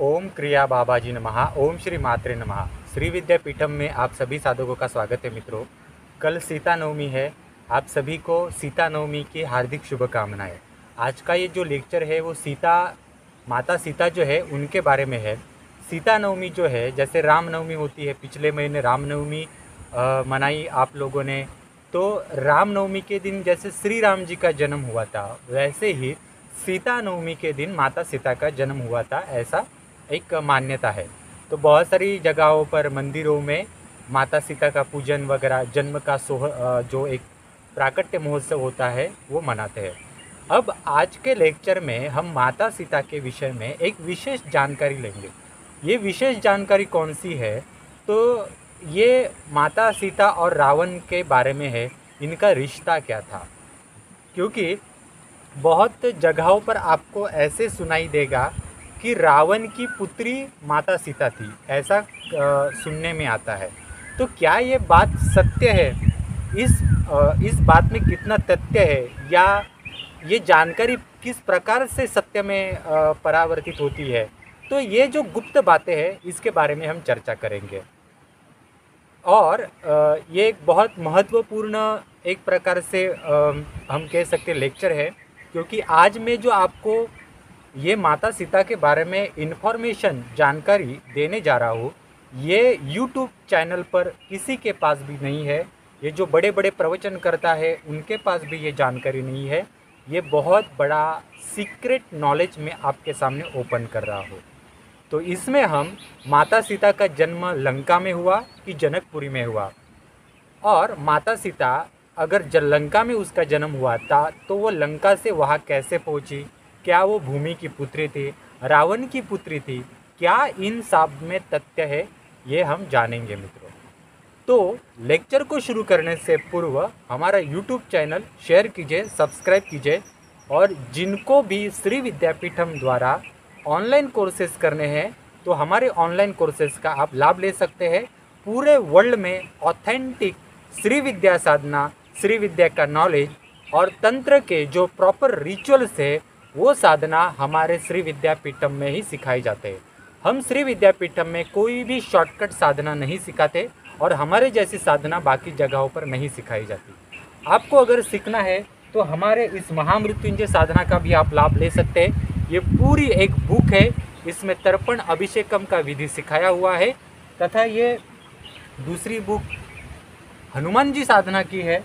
ओम क्रिया बाबा जी नमः, ओम श्री मात्रे नमः। श्री विद्यापीठम में आप सभी साधकों का स्वागत है मित्रों। कल सीता नवमी है। आप सभी को सीता नवमी की हार्दिक शुभकामनाएँ। आज का ये जो लेक्चर है, वो सीता, माता सीता जो है, उनके बारे में है। सीता नवमी जो है, जैसे राम नवमी होती है, पिछले महीने राम नवमी मनाई आप लोगों ने तो राम नवमी के दिन जैसे श्री राम जी का जन्म हुआ था, वैसे ही सीता नवमी के दिन माता सीता का जन्म हुआ था, ऐसा एक मान्यता है। तो बहुत सारी जगहों पर मंदिरों में माता सीता का पूजन वगैरह, जन्म का सोह जो एक प्राकट्य महोत्सव होता है, वो मनाते हैं। अब आज के लेक्चर में हम माता सीता के विषय में एक विशेष जानकारी लेंगे। ये विशेष जानकारी कौन सी है? तो ये माता सीता और रावण के बारे में है, इनका रिश्ता क्या था? क्योंकि बहुत जगहों पर आपको ऐसे सुनाई देगा कि रावण की पुत्री माता सीता थी, ऐसा सुनने में आता है। तो क्या ये बात सत्य है? इस इस बात में कितना तथ्य है? या ये जानकारी किस प्रकार से सत्य में परावर्तित होती है? तो ये जो गुप्त बातें हैं, इसके बारे में हम चर्चा करेंगे। और ये एक बहुत महत्वपूर्ण एक प्रकार से हम कह सकते लेक्चर है, क्योंकि आज मैं जो आपको ये माता सीता के बारे में इन्फॉर्मेशन जानकारी देने जा रहा हूँ। ये यूट्यूब चैनल पर किसी के पास भी नहीं है। ये जो बड़े बड़े प्रवचन करता है, उनके पास भी ये जानकारी नहीं है। ये बहुत बड़ा सीक्रेट नॉलेज में आपके सामने ओपन कर रहा हूँ। तो इसमें हम माता सीता का जन्म लंका में हुआ कि जनकपुरी में हुआ? और माता सीता अगर लंका में उसका जन्म हुआ था तो वो लंका से वहाँ कैसे पहुँची? क्या वो भूमि की पुत्री थी, रावण की पुत्री थी, क्या इन सब में तथ्य है, ये हम जानेंगे मित्रों। तो लेक्चर को शुरू करने से पूर्व हमारा यूट्यूब चैनल शेयर कीजिए, सब्सक्राइब कीजिए और जिनको भी श्री विद्यापीठम द्वारा ऑनलाइन कोर्सेज करने हैं तो हमारे ऑनलाइन कोर्सेज का आप लाभ ले सकते हैं। पूरे वर्ल्ड में ऑथेंटिक श्री विद्या साधना, श्री विद्या का नॉलेज और तंत्र के जो प्रॉपर रिचुअल्स है वो साधना हमारे श्री विद्यापीठम में ही सिखाई जाते हैं। हम श्री विद्यापीठम में कोई भी शॉर्टकट साधना नहीं सिखाते और हमारे जैसी साधना बाकी जगहों पर नहीं सिखाई जाती। आपको अगर सीखना है तो हमारे इस महामृत्युंजय साधना का भी आप लाभ ले सकते हैं। ये पूरी एक बुक है, इसमें तर्पण अभिषेकम का विधि सिखाया हुआ है, तथा ये दूसरी बुक हनुमान जी साधना की है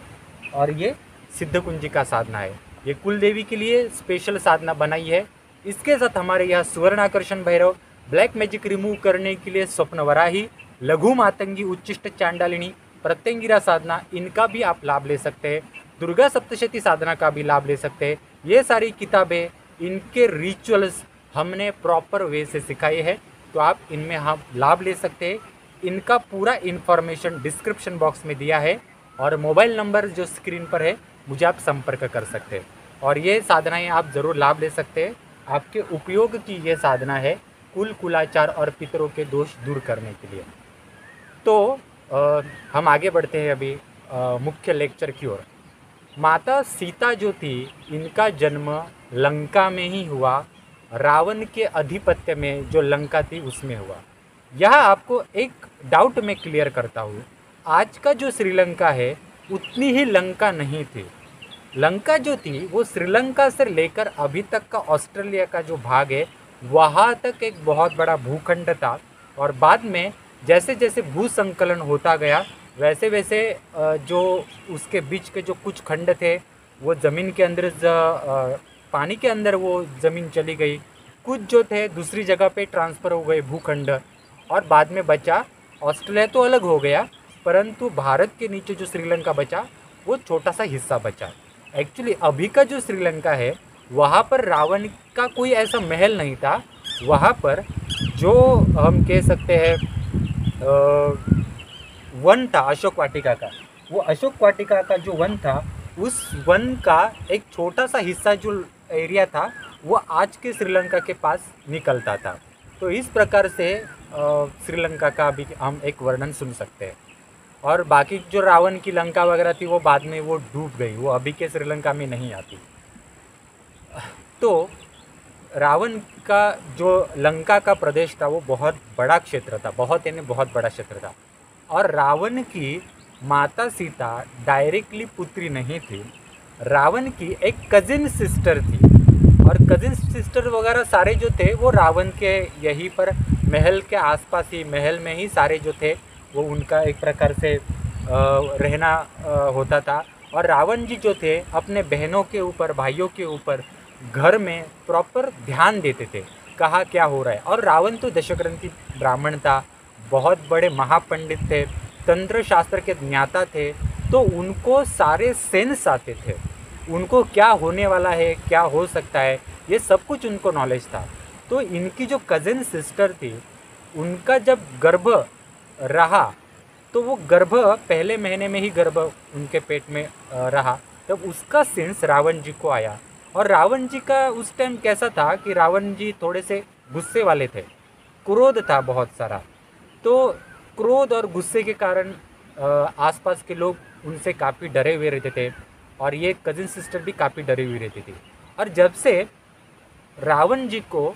और ये सिद्ध कुंजी का साधना है। ये कुल देवी के लिए स्पेशल साधना बनाई है। इसके साथ हमारे यहाँ सुवर्ण आकर्षण भैरव ब्लैक मैजिक रिमूव करने के लिए स्वप्न वराही, लघु मातंगी उच्चिष्ट चांडालिनी, प्रत्यंगिरा साधना, इनका भी आप लाभ ले सकते हैं। दुर्गा सप्तशती साधना का भी लाभ ले सकते हैं। ये सारी किताबें, इनके रिचुअल्स हमने प्रॉपर वे से सिखाए हैं। तो आप इनमें हम लाभ ले सकते हैं। इनका पूरा इन्फॉर्मेशन डिस्क्रिप्शन बॉक्स में दिया है। और मोबाइल नंबर जो स्क्रीन पर है मुझे आप संपर्क कर सकते हैं। और ये साधनाएँ आप ज़रूर लाभ ले सकते हैं। आपके उपयोग की ये साधना है कुल कुलाचार और पितरों के दोष दूर करने के लिए। तो अ, हम आगे बढ़ते हैं अभी अ, मुख्य लेक्चर की ओर। माता सीता जो थी इनका जन्म लंका में ही हुआ। रावण के अधिपत्य में जो लंका थी उसमें हुआ। यह आपको एक डाउट में क्लियर करता हूँ। आज का जो श्रीलंका है उतनी ही लंका नहीं थी। लंका जो थी, वो श्रीलंका से लेकर अभी तक का ऑस्ट्रेलिया का जो भाग है, वहाँ तक एक बहुत बड़ा भूखंड था। और बाद में जैसे जैसे भू संकलन होता गया वैसे वैसे जो उसके बीच के जो कुछ खंड थे, वो ज़मीन के अंदर पानी के अंदर वो ज़मीन चली गई। कुछ जो थे, दूसरी जगह पे ट्रांसफ़र हो गए भूखंड, और बाद में बचा। ऑस्ट्रेलिया तो अलग हो गया, परंतु भारत के नीचे जो श्रीलंका बचा, वो छोटा सा हिस्सा बचा। एक्चुअली अभी का जो श्रीलंका है, वहाँ पर रावण का कोई ऐसा महल नहीं था। वहाँ पर जो हम कह सकते हैं वन था, अशोक वाटिका का। वो अशोक वाटिका का जो वन था, उस वन का एक छोटा सा हिस्सा जो एरिया था, वो आज के श्रीलंका के पास निकलता था। तो इस प्रकार से श्रीलंका का भी हम एक वर्णन सुन सकते हैं। और बाकी जो रावण की लंका वगैरह थी, वो बाद में वो डूब गई। वो अभी के श्रीलंका में नहीं आती। तो रावण का जो लंका का प्रदेश था, वो बहुत बड़ा क्षेत्र था। बहुत यानी बहुत बड़ा क्षेत्र था। और रावण की माता सीता डायरेक्टली पुत्री नहीं थी। रावण की एक कजिन सिस्टर थी। और कजिन सिस्टर वगैरह सारे जो थे, वो रावण के यहीं पर, महल के आसपास ही, महल में ही सारे जो थे वो उनका एक प्रकार से रहना होता था। और रावण जी जो थे, अपने बहनों के ऊपर, भाइयों के ऊपर, घर में प्रॉपर ध्यान देते थे, कहा क्या हो रहा है। और रावण तो दशग्रंथी ब्राह्मण था, बहुत बड़े महापंडित थे, तंत्र शास्त्र के ज्ञाता थे तो उनको सारे सेंस आते थे। उनको क्या होने वाला है, क्या हो सकता है, ये सब कुछ उनको नॉलेज था। तो इनकी जो कज़न सिस्टर थी, उनका जब गर्भ रहा तो वो गर्भ पहले महीने में ही गर्भ उनके पेट में रहा। तब उसका सेंस रावण जी को आया। और रावण जी का उस टाइम कैसा था कि रावण जी थोड़े से गुस्से वाले थे। क्रोध था बहुत सारा। तो क्रोध और गुस्से के कारण आसपास के लोग उनसे काफ़ी डरे हुए रहते थे। और ये कजिन सिस्टर भी काफ़ी डरी हुई रहती थी। और जब से रावण जी को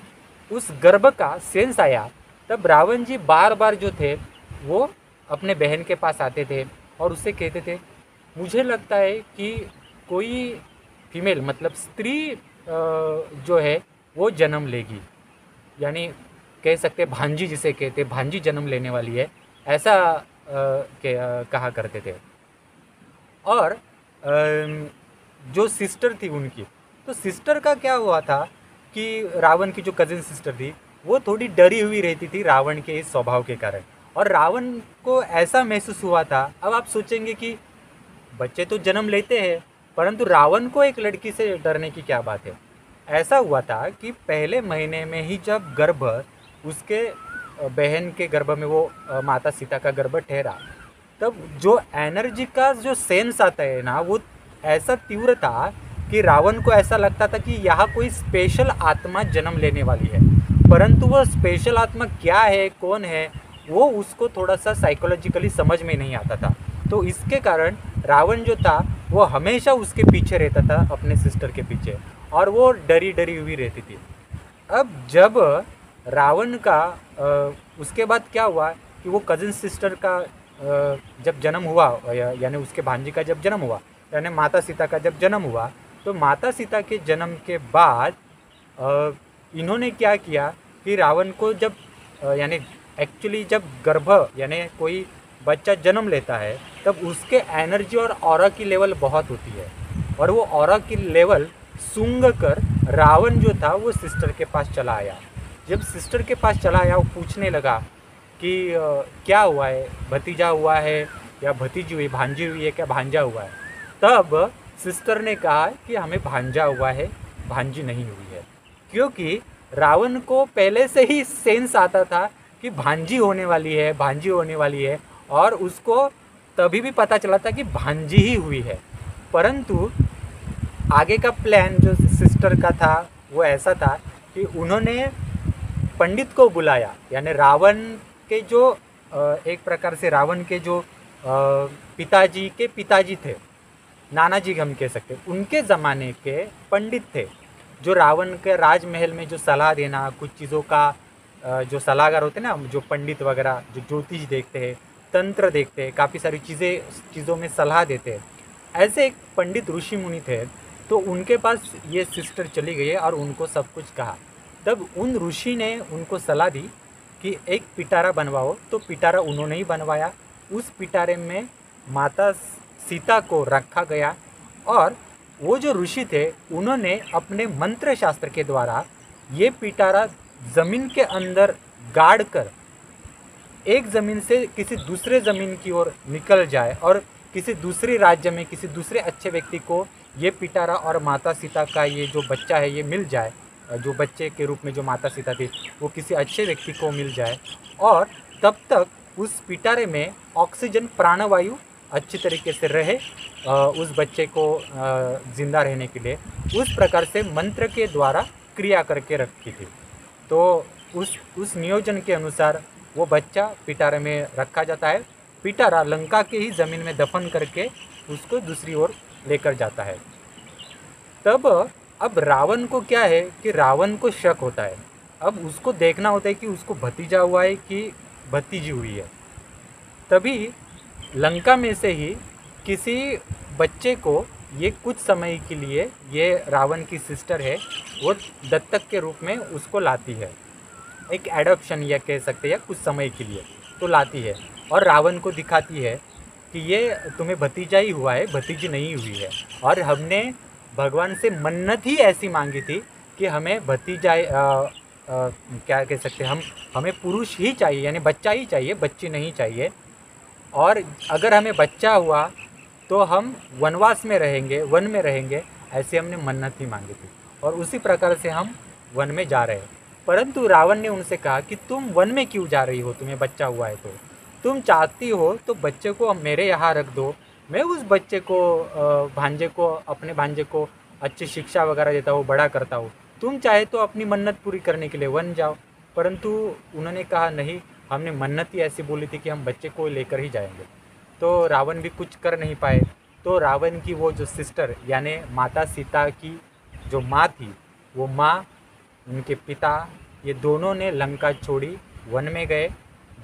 उस गर्भ का सेंस आया, तब रावण जी बार बार जो थे वो अपने बहन के पास आते थे और उससे कहते थे, मुझे लगता है कि कोई फीमेल मतलब स्त्री जो है, वो जन्म लेगी। यानी कह सकते भांजी जिसे कहते भांजी जन्म लेने वाली है, ऐसा कहा करते थे। और जो सिस्टर थी उनकी तो सिस्टर का क्या हुआ था कि रावण की जो कजिन सिस्टर थी, वो थोड़ी डरी हुई रहती थी रावण के इस स्वभाव के कारण। और रावण को ऐसा महसूस हुआ था। अब आप सोचेंगे कि बच्चे तो जन्म लेते हैं, परंतु रावण को एक लड़की से डरने की क्या बात है? ऐसा हुआ था कि पहले महीने में ही जब गर्भ, उसके बहन के गर्भ में वो माता सीता का गर्भ ठहरा, तब जो एनर्जी का जो सेंस आता है ना, वो ऐसा तीव्र था कि रावण को ऐसा लगता था कि यह कोई स्पेशल आत्मा जन्म लेने वाली है। परंतु वो स्पेशल आत्मा क्या है, कौन है वो उसको थोड़ा सा साइकोलॉजिकली समझ में नहीं आता था। तो इसके कारण रावण जो था वो हमेशा उसके पीछे रहता था अपने सिस्टर के पीछे और वो डरी डरी हुई रहती थी। अब जब रावण का आ, उसके बाद क्या हुआ कि वो कज़न सिस्टर का आ, जब जन्म हुआ यानी उसके भांजी का जब जन्म हुआ यानी माता सीता का जब जन्म हुआ तो माता सीता के जन्म के बाद आ, इन्होंने क्या किया कि रावण को जब यानी एक्चुअली जब गर्भ, यानी कोई बच्चा जन्म लेता है, तब उसके एनर्जी और और की लेवल बहुत होती है। और वो और की लेवल सूंघ कर रावण जो था, वो सिस्टर के पास चला आया। जब सिस्टर के पास चला आया, वो पूछने लगा कि क्या हुआ है? भतीजा हुआ है या भतीजी हुई, भांजी हुई है क्या? भांजा हुआ है? तब सिस्टर ने कहा कि, हमें भांजा हुआ है, भांजी नहीं हुई है। क्योंकि रावण को पहले से ही सेंस आता था कि भांजी होने वाली है, भांजी होने वाली है और उसको तभी भी पता चला था कि भांजी ही हुई है। परंतु आगे का प्लान जो सिस्टर का था, वो ऐसा था कि उन्होंने पंडित को बुलाया, यानी रावण के जो एक प्रकार से रावण के जो पिताजी के पिताजी थे नाना जी हम कह सकते उनके ज़माने के पंडित थे, जो रावण के राजमहल में जो सलाह देना, कुछ चीज़ों का जो सलाहकार होते हैं ना, जो पंडित वगैरह, जो ज्योतिष देखते हैं, तंत्र देखते हैं, काफ़ी सारी चीज़ें, चीज़ों में सलाह देते हैं। ऐसे एक पंडित ऋषि मुनि थे तो उनके पास ये सिस्टर चली गई और उनको सब कुछ कहा। तब उन ऋषि ने उनको सलाह दी कि एक पिटारा बनवाओ तो पिटारा उन्होंने ही बनवाया। उस पिटारे में माता सीता को रखा गया और वो जो ऋषि थे, उन्होंने अपने मंत्र शास्त्र के द्वारा ये पिटारा ज़मीन के अंदर गाड़ कर एक ज़मीन से किसी दूसरे ज़मीन की ओर निकल जाए और किसी दूसरे राज्य में किसी दूसरे अच्छे व्यक्ति को ये पिटारा और माता सीता का ये जो बच्चा है, ये मिल जाए, जो बच्चे के रूप में जो माता सीता थी, वो किसी अच्छे व्यक्ति को मिल जाए और तब तक उस पिटारे में ऑक्सीजन प्राणवायु अच्छी तरीके से रहे उस बच्चे को ज़िंदा रहने के लिए। उस प्रकार से मंत्र के द्वारा क्रिया करके रखी थी। तो उस उस नियोजन के अनुसार वो बच्चा पिटारे में रखा जाता है। पिटारा लंका के ही ज़मीन में दफन करके उसको दूसरी ओर लेकर जाता है। तब अब रावण को क्या है कि रावण को शक होता है। अब उसको देखना होता है कि उसको भतीजा हुआ है कि भतीजी हुई है। तभी लंका में से ही किसी बच्चे को ये कुछ समय के लिए ये रावण की सिस्टर है, वो दत्तक के रूप में उसको लाती है। एक एडॉप्शन या कह सकते हैं कुछ समय के लिए तो लाती है। और रावण को दिखाती है कि ये तुम्हें भतीजा ही हुआ है, भतीजी नहीं हुई है। और हमने भगवान से मन्नत ही ऐसी मांगी थी कि हमें भतीजा क्या कह सकते हम, हमें पुरुष ही चाहिए, यानी बच्चा ही चाहिए, बच्ची नहीं चाहिए। और अगर हमें बच्चा हुआ तो हम वनवास में रहेंगे, वन में रहेंगे, ऐसे हमने मन्नत ही मांगी थी। और उसी प्रकार से हम वन में जा रहे हैं। परंतु रावण ने उनसे कहा कि तुम वन में क्यों जा रही हो? तुम्हें बच्चा हुआ है तो। तुम चाहती हो तो बच्चे को मेरे यहाँ रख दो। मैं उस बच्चे को भांजे को, अपने भांजे को अच्छी शिक्षा वगैरह देता हूँ, बड़ा करता हूँ। तुम चाहे तो अपनी मन्नत पूरी करने के लिए वन जाओ। परंतु उन्होंने कहा, नहीं, हमने मन्नत ही ऐसी बोली थी कि हम बच्चे को लेकर ही जाएँगे। तो रावण भी कुछ कर नहीं पाए। तो रावण की वो जो सिस्टर यानी माता सीता की जो माँ थी, वो माँ, उनके पिता, ये दोनों ने लंका छोड़ी, वन में गए।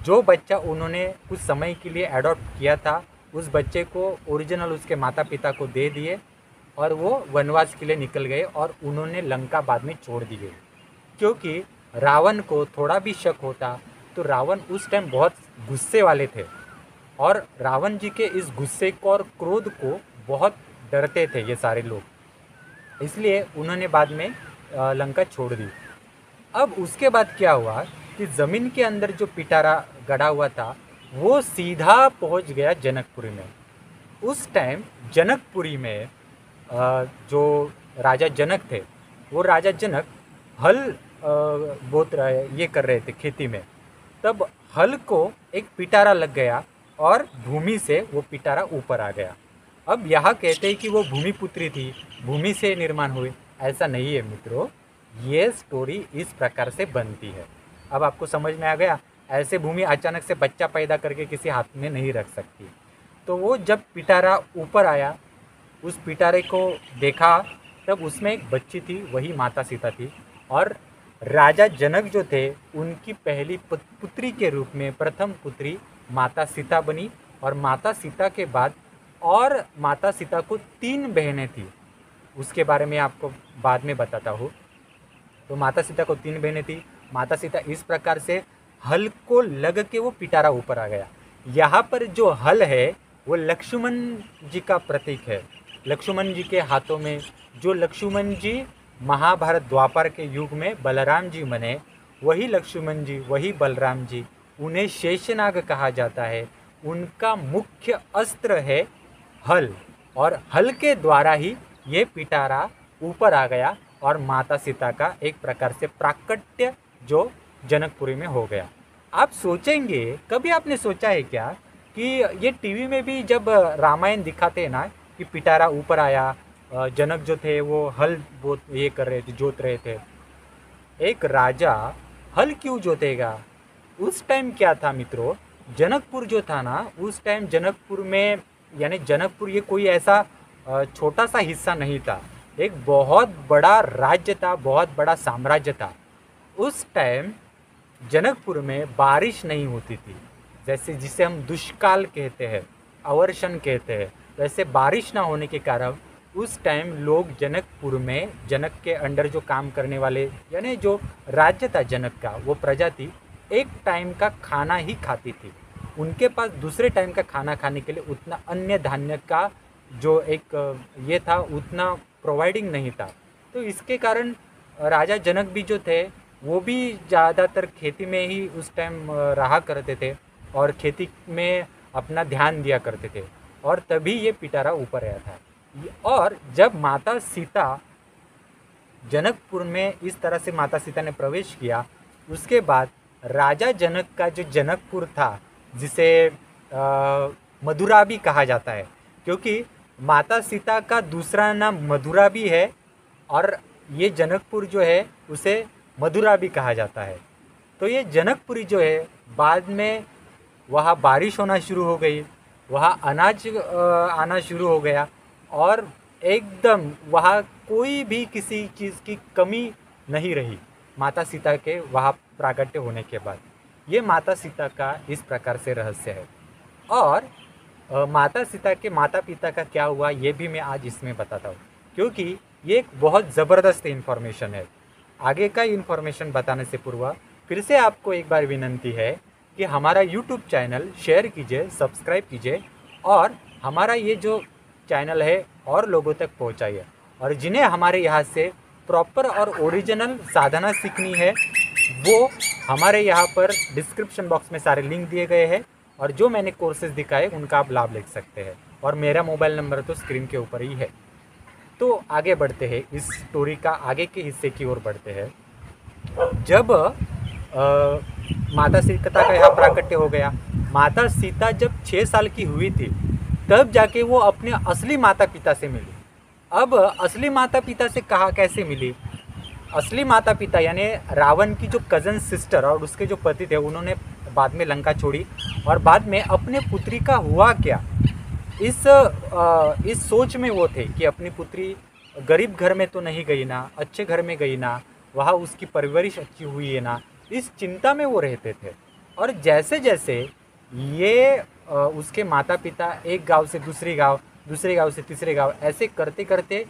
जो बच्चा उन्होंने कुछ समय के लिए एडॉप्ट किया था, उस बच्चे को ओरिजिनल उसके माता पिता को दे दिए और वो वनवास के लिए निकल गए और उन्होंने लंका बाद में छोड़ दी गई क्योंकि रावण को थोड़ा भी शक होता तो रावण उस टाइम बहुत गुस्से वाले थे। और रावण जी के इस गुस्से को और क्रोध को बहुत डरते थे ये सारे लोग। इसलिए उन्होंने बाद में लंका छोड़ दी। अब उसके बाद क्या हुआ कि ज़मीन के अंदर जो पिटारा गड़ा हुआ था, वो सीधा पहुँच गया जनकपुरी में। उस टाइम जनकपुरी में जो राजा जनक थे, वो राजा जनक हल बोत रहे ये कर रहे थे खेती में। तब हल को एक पिटारा लग गया और भूमि से वो पिटारा ऊपर आ गया। अब यह कहते हैं कि वो भूमि पुत्री थी, भूमि से निर्माण हुई। ऐसा नहीं है मित्रों, ये स्टोरी इस प्रकार से बनती है। अब आपको समझ में आ गया, ऐसे भूमि अचानक से बच्चा पैदा करके किसी हाथ में नहीं रख सकती। तो वो जब पिटारा ऊपर आया, उस पिटारे को देखा, तब उसमें एक बच्ची थी, वही माता सीता थी। और राजा जनक जो थे, उनकी पहली पुत्री के रूप में प्रथम पुत्री माता सीता बनी और माता सीता के बाद और माता सीता को तीन बहनें थी। उसके बारे में आपको बाद में बताता हूँ। तो माता सीता को तीन बहनें थी। माता सीता इस प्रकार से हल को लग के वो पिटारा ऊपर आ गया। यहाँ पर जो हल है, वो लक्ष्मण जी का प्रतीक है। लक्ष्मण जी के हाथों में, जो लक्ष्मण जी महाभारत द्वापर के युग में बलराम जी बने वही लक्ष्मण जी, वही बलराम जी उन्हें शेषनाग कहा जाता है। उनका मुख्य अस्त्र है हल और हल के द्वारा ही ये पिटारा ऊपर आ गया और माता सीता का एक प्रकार से प्राकट्य जो जनकपुरी में हो गया। आप सोचेंगे, कभी आपने सोचा है क्या कि ये टीवी में भी जब रामायण दिखाते हैं ना कि पिटारा ऊपर आया जनक जो थे वो हल वो ये कर रहे थे, जोत रहे थे। एक राजा हल क्यों जोतेगा? उस टाइम क्या था मित्रों? जनकपुर जो था ना, उस टाइम जनकपुर में, यानी जनकपुर ये कोई ऐसा छोटा सा हिस्सा नहीं था। एक बहुत बड़ा राज्य था, बहुत बड़ा साम्राज्य था। उस टाइम जनकपुर में बारिश नहीं होती थी। जैसे जिसे हम दुष्काल कहते हैं अवर्षण कहते हैं, वैसे बारिश ना होने के कारण उस टाइम लोग जनकपुर में, जनक के अंडर जो काम करने वाले, यानी जो राज्य था जनक का, वो प्रजा थी एक टाइम का खाना ही खाती थी। उनके पास दूसरे टाइम का खाना खाने के लिए उतना अन्य धान्य का जो एक, ये था, उतना प्रोवाइडिंग नहीं था। तो इसके कारण राजा जनक भी जो थे, वो भी ज़्यादातर खेती में ही उस टाइम रहा करते थे और खेती में अपना ध्यान दिया करते थे और तभी ये पिटारा ऊपर आया था। और जब माता सीता जनकपुर में इस तरह से माता सीता ने प्रवेश किया, उसके बाद राजा जनक का जो जनकपुर था, जिसे मधुरा भी कहा जाता है, क्योंकि माता सीता का दूसरा नाम मधुरा भी है और ये जनकपुर जो है, उसे मधुरा भी कहा जाता है। तो ये जनकपुरी जो है, बाद में वहाँ बारिश होना शुरू हो गई, वहाँ अनाज आना शुरू हो गया और एकदम वहाँ कोई भी किसी चीज़ की कमी नहीं रही। माता सीता के वहाँ प्राकट्य होने के बाद। ये माता सीता का इस प्रकार से रहस्य है। और माता सीता के माता पिता का क्या हुआ, ये भी मैं आज इसमें बताता हूँ। क्योंकि ये एक बहुत ज़बरदस्त इन्फॉर्मेशन है। आगे का इन्फॉर्मेशन बताने से पूर्व, फिर से आपको एक बार विनंती है कि हमारा यूट्यूब चैनल शेयर कीजिए सब्सक्राइब कीजिए, और हमारा ये जो चैनल है, और लोगों तक पहुँचाइए। और जिन्हें हमारे यहाँ से प्रॉपर और ओरिजिनल साधना सीखनी है वो हमारे यहाँ पर डिस्क्रिप्शन बॉक्स में सारे लिंक दिए गए हैं और जो मैंने कोर्सेज दिखाए उनका आप लाभ ले सकते हैं। और मेरा मोबाइल नंबर तो स्क्रीन के ऊपर ही है। तो आगे बढ़ते हैं इस स्टोरी का आगे के हिस्से की ओर बढ़ते हैं। जब अ, माता सीता का यहाँ प्राकट्य हो गया माता सीता जब छः साल की हुई थी तब जाके वो अपने असली माता पिता से मिली। अब असली माता पिता से कहा कैसे मिली? असली माता पिता यानी रावण की जो कज़न सिस्टर और उसके जो पति थे उन्होंने बाद में लंका छोड़ी और बाद में अपने पुत्री का हुआ क्या? इस अ, इस सोच में वो थे कि अपनी पुत्री गरीब घर में तो नहीं गई ना अच्छे घर में गई ना वहाँ उसकी परवरिश अच्छी हुई है ना इस चिंता में वो रहते थे। और जैसे जैसे ये अ, उसके माता पिता एक गाँव से दूसरे गाँव दूसरे गाँव से तीसरे गाँव ऐसे करते करते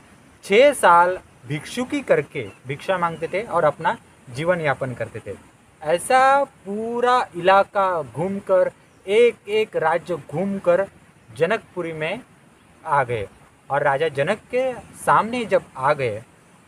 छः साल भिक्षुकी करके भिक्षा मांगते थे और अपना जीवन यापन करते थे। ऐसा पूरा इलाका घूमकर एक एक राज्य घूमकर जनकपुरी में आ गए। और राजा जनक के सामने जब आ गए,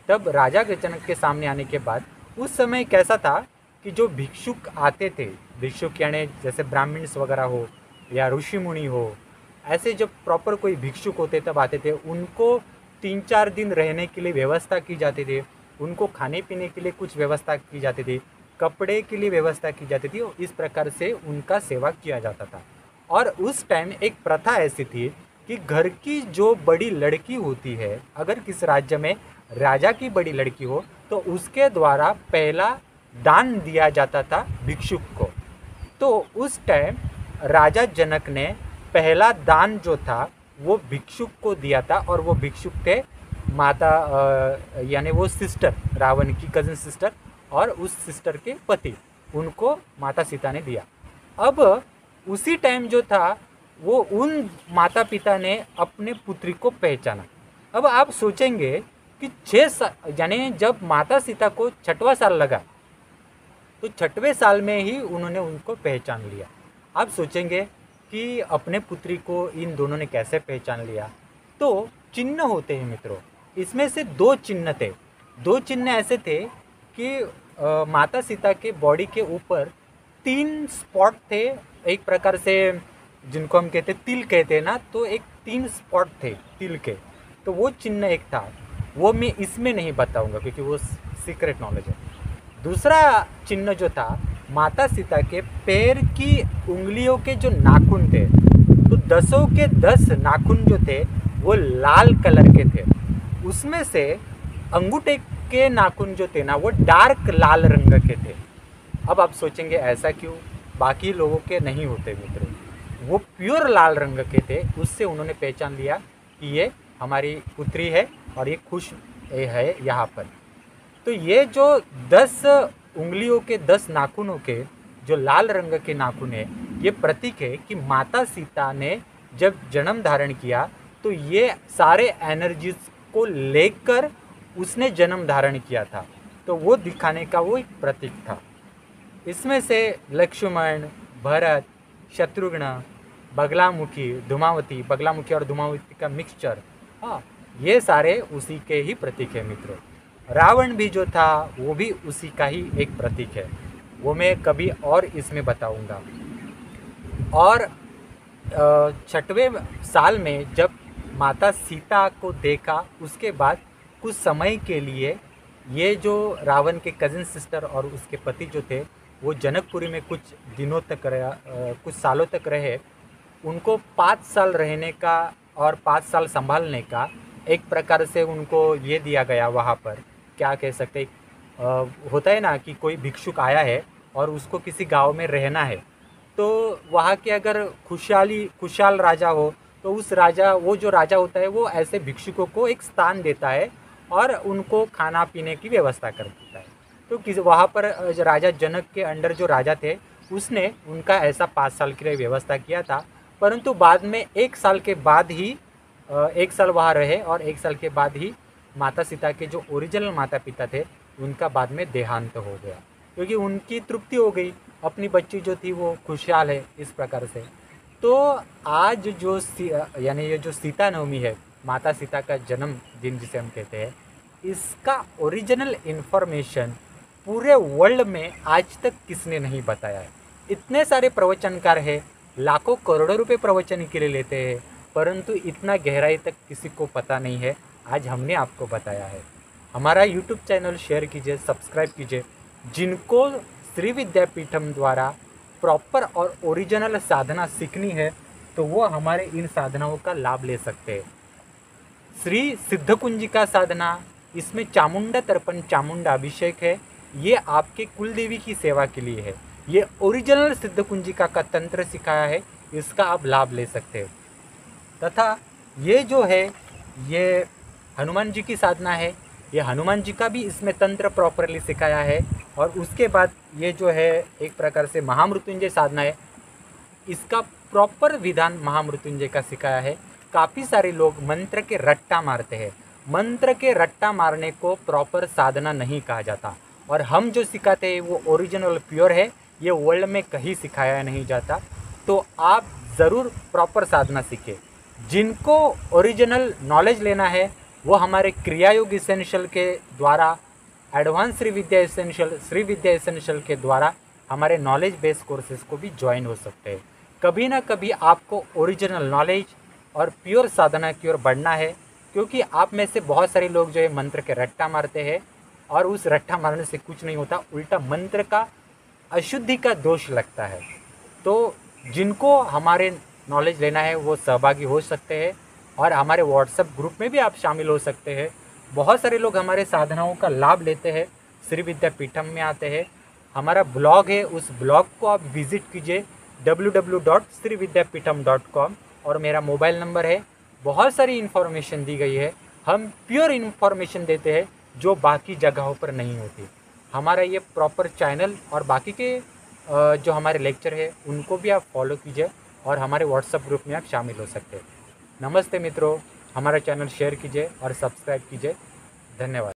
तब राजा के जनक के सामने आने के बाद उस समय कैसा था कि जो भिक्षुक आते थे, भिक्षुक यानी जैसे ब्राह्मण्स वगैरह हो या ऋषि मुनि हो, ऐसे जब प्रॉपर कोई भिक्षुक होते तब आते थे, उनको तीन चार दिन रहने के लिए व्यवस्था की जाती थी। उनको खाने पीने के लिए कुछ व्यवस्था की जाती थी। कपड़े के लिए व्यवस्था की जाती थी इस प्रकार से उनका सेवा किया जाता था। और उस टाइम एक प्रथा ऐसी थी कि घर की जो बड़ी लड़की होती है, अगर किस राज्य में राजा की बड़ी लड़की हो तो उसके द्वारा पहला दान दिया जाता था भिक्षुक को। तो उस टाइम राजा जनक ने पहला दान जो था वो भिक्षुक को दिया था और वो भिक्षुक थे माता यानी वो सिस्टर रावण की कज़न सिस्टर और उस सिस्टर के पति। उनको माता सीता ने दिया। अब उसी टाइम जो था, वो उन माता पिता ने अपने पुत्री को पहचाना। अब आप सोचेंगे कि छः साल यानी जब माता सीता को छठवा साल लगा तो छठवें साल में ही उन्होंने उनको पहचान लिया। आप सोचेंगे कि अपने पुत्री को इन दोनों ने कैसे पहचान लिया? तो चिन्ह होते हैं मित्रों इसमें से दो चिन्ह थे। दो चिन्ह ऐसे थे कि अ, माता सीता के बॉडी के ऊपर तीन स्पॉट थे। एक प्रकार से जिनको हम कहते तिल कहते हैं ना तो एक तीन स्पॉट थे तिल के। तो वो चिन्ह एक था। वो मैं इसमें नहीं बताऊँगा क्योंकि वो सीक्रेट नॉलेज है। दूसरा चिन्ह जो था माता सीता के पैर की उंगलियों के जो नाखून थे तो दसों के दस नाखून जो थे, वो लाल कलर के थे। उसमें से अंगूठे के नाखून जो थे ना, वो डार्क लाल रंग के थे। अब आप सोचेंगे, ऐसा क्यों? बाकी लोगों के नहीं होते मित्रों। वो प्योर लाल रंग के थे, उससे उन्होंने पहचान लिया कि ये हमारी पुत्री है और ये खुश है यहाँ पर। तो ये जो दस उंगलियों के दस नाखूनों के जो लाल रंग के नाखून है, ये प्रतीक है कि माता सीता ने जब जन्म धारण किया तो ये सारे एनर्जीज को लेकर उसने जन्म धारण किया था। तो वो दिखाने का वो एक प्रतीक था। इसमें से लक्ष्मण, भरत, शत्रुघ्न, बगलामुखी, धुमावती, बगलामुखी और धुमावती का मिक्सचर हाँ ये सारे उसी के ही प्रतीक है मित्रों। रावण भी जो था, वो भी उसी का ही एक प्रतीक है। वो मैं कभी और इसमें बताऊँगा। और छठवें साल में जब माता सीता को देखा, उसके बाद कुछ समय के लिए ये जो रावण के कज़न सिस्टर और उसके पति जो थे, वो जनकपुरी में कुछ दिनों तक रहा कुछ सालों तक रहे। उनको पाँच साल रहने का और पाँच साल संभालने का एक प्रकार से उनको ये दिया गया वहाँ पर। क्या कह सकते अ, होता है ना कि कोई भिक्षुक आया है और उसको किसी गाँव में रहना है तो वहाँ के अगर खुशहाली खुशहाल राजा हो तो उस राजा वो जो राजा होता है वो ऐसे भिक्षुकों को एक स्थान देता है और उनको खाना पीने की व्यवस्था कर देता है। तो किस वहाँ पर राजा जनक के अंडर जो राजा थे उसने उनका ऐसा पाँच साल के लिए व्यवस्था किया था परंतु बाद में एक साल के बाद ही एक साल वहाँ रहे और एक साल के बाद ही माता सीता के जो ओरिजिनल माता पिता थे, उनका बाद में देहांत हो गया। क्योंकि उनकी तृप्ति हो गई, अपनी बच्ची जो थी वो खुशहाल है इस प्रकार से। तो आज जो यानी ये जो सीता नवमी है, माता सीता का जन्म दिन जिसे हम कहते हैं, इसका ओरिजिनल इन्फॉर्मेशन पूरे वर्ल्ड में आज तक किसने नहीं बताया है। इतने सारे प्रवचनकार हैं, लाखों करोड़ों रुपए प्रवचन के लिए लेते हैं, परंतु इतना गहराई तक किसी को पता नहीं है। आज हमने आपको बताया है। हमारा यूट्यूब चैनल शेयर कीजिए, सब्सक्राइब कीजिए, जिनको श्री विद्यापीठम द्वारा प्रॉपर और ओरिजिनल साधना सीखनी है तो वो हमारे इन साधनाओं का लाभ ले सकते हैं। श्री सिद्धकुंजी का साधना, इसमें चामुंडा तर्पण, चामुंडा अभिषेक है, ये आपके कुलदेवी की सेवा के लिए है। ये ओरिजिनल सिद्धकुंजिका का तंत्र सिखाया है, इसका आप लाभ ले सकते हो। तथा ये जो है, ये हनुमान जी की साधना है। ये हनुमान जी का भी इसमें तंत्र प्रॉपरली सिखाया है और उसके बाद ये जो है एक प्रकार से महामृत्युंजय साधना है। इसका प्रॉपर विधान महामृत्युंजय का सिखाया है। काफ़ी सारे लोग मंत्र के रट्टा मारते हैं। मंत्र के रट्टा मारने को प्रॉपर साधना नहीं कहा जाता। और हम जो सिखाते हैं वो ओरिजिनल प्योर है। ये वर्ल्ड में कहीं सिखाया नहीं जाता। तो आप ज़रूर प्रॉपर साधना सीखें। जिनको ओरिजिनल नॉलेज लेना है वो हमारे क्रियायोग इसेंशियल के द्वारा advance Shri Vidya essential Shri Vidya essential के द्वारा हमारे नॉलेज बेस्ड कोर्सेज को भी ज्वाइन हो सकते हैं। कभी ना कभी आपको ओरिजिनल नॉलेज और प्योर साधना की ओर बढ़ना है, क्योंकि आप में से बहुत सारे लोग जो है मंत्र के रट्टा मारते हैं और उस रट्टा मारने से कुछ नहीं होता, उल्टा मंत्र का अशुद्धि का दोष लगता है। तो जिनको हमारे नॉलेज लेना है, वो सहभागी हो सकते हैं। और हमारे व्हाट्सएप ग्रुप में भी आप शामिल हो सकते हैं। बहुत सारे लोग हमारे साधनाओं का लाभ लेते हैं, श्री विद्यापीठम में आते हैं। हमारा ब्लॉग है, उस ब्लॉग को आप विज़िट कीजिए www.srividyapitham.com और मेरा मोबाइल नंबर है। बहुत सारी इन्फॉर्मेशन दी गई है। हम प्योर इन्फॉर्मेशन देते हैं, जो बाकी जगहों पर नहीं होती। हमारा ये प्रॉपर चैनल और बाकी के जो हमारे लेक्चर है, उनको भी आप फॉलो कीजिए और हमारे व्हाट्सएप ग्रुप में आप शामिल हो सकते हैं। नमस्ते मित्रों हमारा चैनल शेयर कीजिए और सब्सक्राइब कीजिए। धन्यवाद।